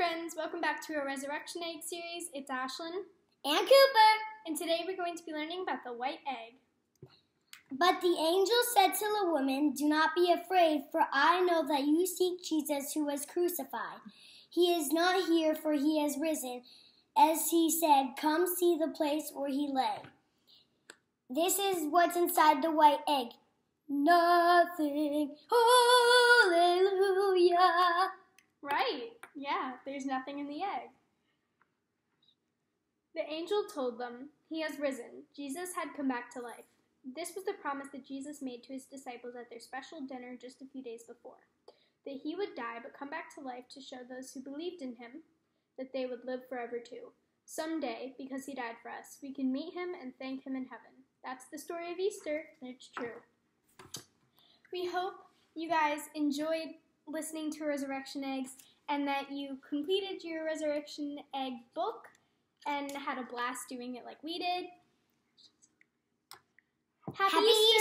Friends. Welcome back to our Resurrection Egg series. It's Ashlyn. And Cooper. And today we're going to be learning about the white egg. But the angel said to the woman, Do not be afraid, for I know that you seek Jesus who was crucified. He is not here, for he has risen. As he said, Come see the place where he lay. This is what's inside the white egg. Nothing. Hallelujah. Right. Yeah, there's nothing in the egg. The angel told them, He has risen. Jesus had come back to life. This was the promise that Jesus made to his disciples at their special dinner just a few days before that he would die but come back to life to show those who believed in him that they would live forever too. Someday, because he died for us, we can meet him and thank him in heaven. That's the story of Easter, and it's true. We hope you guys enjoyed listening to Resurrection Eggs and that you completed your Resurrection Egg book and had a blast doing it like we did. Happy, Happy Easter!